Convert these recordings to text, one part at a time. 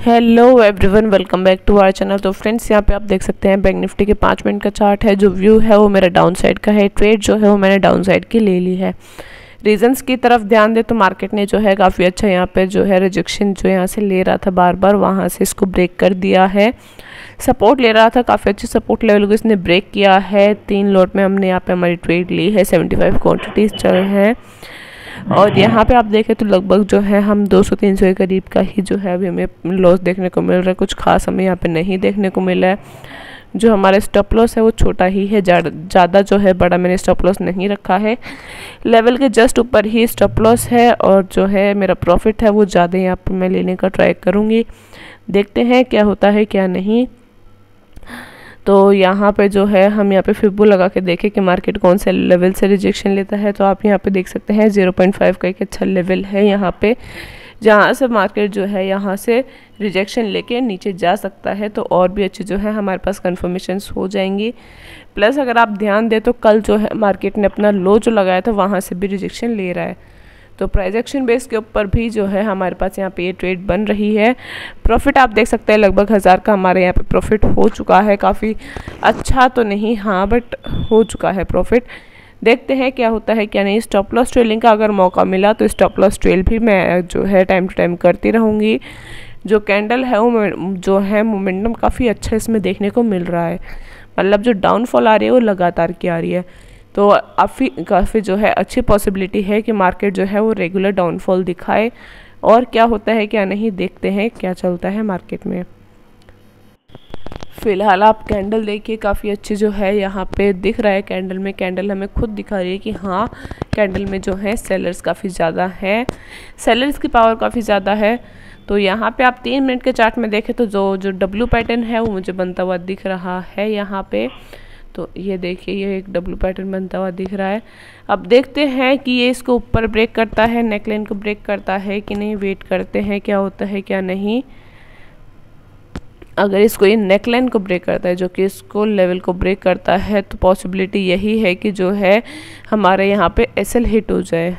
Hello everyone welcome back to our channel तो friends यहाँ पे आप देख सकते हैं बैंक निफ्टी के पाँच मिनट का चार्ट है। जो व्यू है वो मेरा डाउन साइड का है। ट्रेड जो है वो मैंने डाउन साइड की ले ली है। रीजंस की तरफ़ ध्यान दे तो मार्केट ने जो है काफ़ी अच्छा यहाँ पे जो है रिजेक्शन जो यहाँ से ले रहा था बार बार वहाँ से इसको ब्रेक कर दिया है। सपोर्ट ले रहा था, काफ़ी अच्छे सपोर्ट लेवल को इसने ब्रेक किया है। तीन लोट में हमने यहाँ पे हमारी ट्रेड ली है। सेवेंटी फाइव चल हैं। और यहाँ पे आप देखें तो लगभग जो है हम 200-300 के करीब का ही जो है अभी हमें लॉस देखने को मिल रहा है। कुछ खास हमें यहाँ पे नहीं देखने को मिला है। जो हमारा स्टॉप लॉस है वो छोटा ही है ज़्यादा जो है बड़ा मैंने स्टॉप लॉस नहीं रखा है। लेवल के जस्ट ऊपर ही स्टॉप लॉस है और जो है मेरा प्रॉफिट है वो ज़्यादा यहाँ पर मैं लेने का ट्राई करूँगी। देखते हैं क्या होता है क्या नहीं। तो यहाँ पे जो है, हम यहाँ पे फिबू लगा के देखें कि मार्केट कौन से लेवल से रिजेक्शन लेता है। तो आप यहाँ पे देख सकते हैं 0.5 का एक अच्छा लेवल है यहाँ पे, जहाँ से मार्केट जो है, यहाँ से रिजेक्शन लेके नीचे जा सकता है। तो और भी अच्छी जो है, हमारे पास कन्फर्मेशन हो जाएँगी। प्लस अगर आप ध्यान दें तो कल जो है मार्केट ने अपना लो जो लगाया था, वहाँ से भी रिजेक्शन ले रहा है। तो प्राइज एक्शन बेस के ऊपर भी जो है हमारे पास यहाँ पे ये ट्रेड बन रही है। प्रॉफिट आप देख सकते हैं, लगभग हज़ार का हमारे यहाँ पे प्रॉफिट हो चुका है। काफ़ी अच्छा तो नहीं हाँ बट हो चुका है प्रॉफिट देखते हैं क्या होता है, क्या नहीं। स्टॉप लॉस ट्रेलिंग का अगर मौका मिला तो स्टॉप लॉस ट्रेल भी मैं जो है टाइम टू टाइम करती रहूँगी। जो कैंडल है, वो जो है मोमेंटम काफ़ी अच्छा इसमें देखने को मिल रहा है। मतलब जो डाउनफॉल आ रही है, वो लगातार की आ रही है। तो काफ़ी काफ़ी जो है अच्छी पॉसिबिलिटी है कि मार्केट जो है वो रेगुलर डाउनफॉल दिखाए और क्या होता है, क्या नहीं देखते हैं, क्या चलता है मार्केट में। फ़िलहाल आप कैंडल देखिए, काफ़ी अच्छी जो है यहाँ पे दिख रहा है कैंडल में। कैंडल हमें खुद दिखा रही है कि हाँ कैंडल में जो है सेलर्स काफ़ी ज़्यादा हैं। सेलर्स की पावर काफ़ी ज़्यादा है। तो यहाँ पे आप तीन मिनट के चार्ट में देखें तो जो जो डब्ल्यू पैटर्न है वो मुझे बनता हुआ दिख रहा है यहाँ पे। तो ये देखिए, ये एक डब्लू पैटर्न बनता हुआ दिख रहा है। अब देखते हैं कि ये इसको ऊपर ब्रेक करता है नेकलाइन को ब्रेक करता है कि नहीं वेट करते हैं क्या होता है, क्या नहीं। अगर इसको ये नेकलाइन को ब्रेक करता है, जो कि इसको लेवल को ब्रेक करता है तो पॉसिबिलिटी यही है कि जो है, हमारे यहाँ पे एल हिट हो जाए।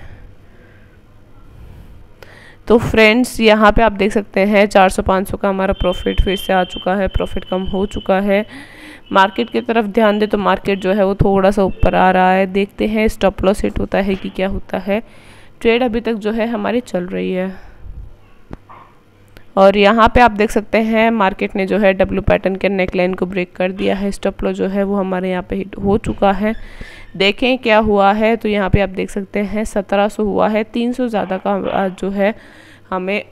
तो फ्रेंड्स यहाँ पे आप देख सकते हैं 400-500 का हमारा प्रॉफिट फिर से आ चुका है प्रॉफिट कम हो चुका है। मार्केट की तरफ़ ध्यान दे तो मार्केट जो है वो थोड़ा सा ऊपर आ रहा है। देखते हैं स्टॉप लॉस हिट होता है कि क्या होता है। ट्रेड अभी तक जो है हमारी चल रही है। और यहाँ पे आप देख सकते हैं मार्केट ने जो है डब्ल्यू पैटर्न के नेकलाइन को ब्रेक कर दिया है। स्टॉप लॉस जो है वो हमारे यहाँ पे हिट हो चुका है। देखें क्या हुआ है तो यहाँ पे आप देख सकते हैं, सत्रह सौ हुआ है। तीन सौ ज़्यादा का जो है हमें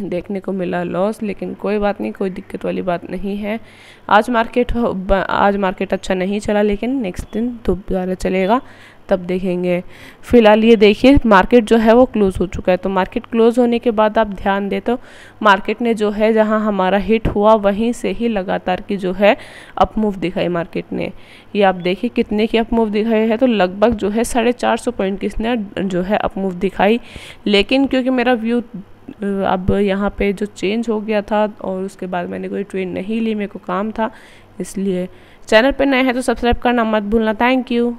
देखने को मिला लॉस लेकिन कोई बात नहीं, कोई दिक्कत वाली बात नहीं है। आज मार्केट आज मार्केट अच्छा नहीं चला, लेकिन नेक्स्ट दिन दोबारा चलेगा, तब देखेंगे। फ़िलहाल ये देखिए मार्केट जो है वो क्लोज़ हो चुका है। तो मार्केट क्लोज़ होने के बाद आप ध्यान दें तो मार्केट ने जो है, जहाँ हमारा हिट हुआ, वहीं से ही लगातार की जो है अप मूव दिखाई मार्केट ने। ये आप देखिए, कितने की अप मूव दिखाई है तो लगभग जो है साढ़े चार सौ पॉइंट की इसने जो है अप मूव दिखाई। लेकिन क्योंकि मेरा व्यू अब यहाँ पे जो चेंज हो गया था और उसके बाद मैंने कोई ट्रेन नहीं ली, मेरे को काम था, इसलिए चैनल पे नए हैं तो सब्सक्राइब करना मत भूलना। Thank you